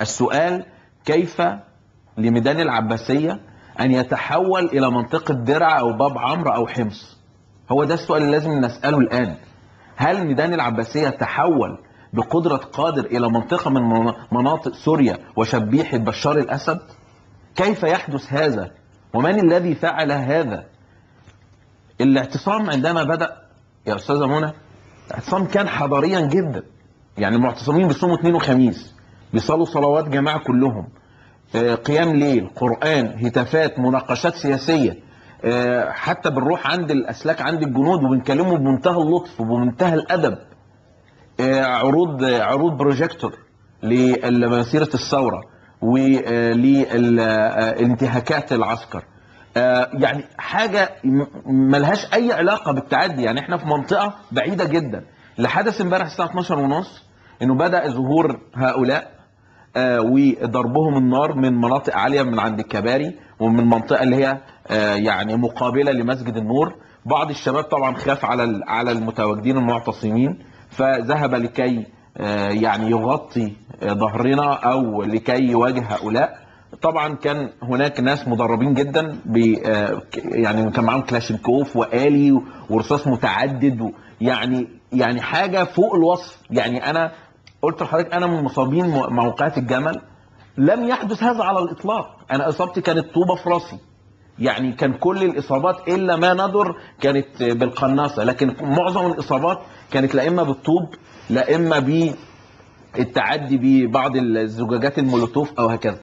السؤال كيف لميدان العباسية أن يتحول إلى منطقة درع أو باب عمرو أو حمص؟ هو ده السؤال اللي لازم نسأله الآن. هل ميدان العباسية تحول بقدرة قادر إلى منطقة من من- مناطق سوريا وشبيحة بشار الأسد؟ كيف يحدث هذا؟ ومن الذي فعل هذا؟ الاعتصام عندما بدأ يا أستاذة منى الاعتصام كان حضاريا جدا. يعني المعتصمين بيصوموا اثنين وخميس. بيصلوا صلوات جماعة كلهم. آه، قيام ليل قرآن هتافات مناقشات سياسية. آه، حتى بنروح عند الأسلاك عند الجنود وبنكلمه بمنتهى اللطف وبمنتهى الأدب. آه، عروض عروض بروجيكتور لمسيرة الثورة وللانتهاكات العسكر. يعني حاجة م- ملهاش أي علاقة بالتعدي. يعني إحنا في منطقة بعيدة جدا. اللي حدث امبارح الساعة 12 ونص إنه بدأ ظهور هؤلاء. وضربهم النار من مناطق عالية من عند الكباري ومن منطقة اللي هي آه، يعني مقابلة لمسجد النور. بعض الشباب طبعا خاف على على المتواجدين المعتصمين فذهب لكي آه، يعني يغطي آه، ظهرنا أو لكي يواجه هؤلاء. طبعا كان هناك ناس مدربين جدا ب آه، يعني كان معاهم كلاشينكوف وآلي ورصاص متعدد يعني يعني حاجة فوق الوصف. يعني أنا قلت لحضرتك أنا من مصابين مو- موقعة الجمل لم يحدث هذا على الإطلاق. أنا إصابتي كانت طوبة في راسي. يعني كان كل الإصابات إلا ما ندر كانت بالقناصة. لكن معظم الإصابات كانت لا إما بالطوب لا إما بالتعدي ببعض الزجاجات المولوتوف أو هكذا.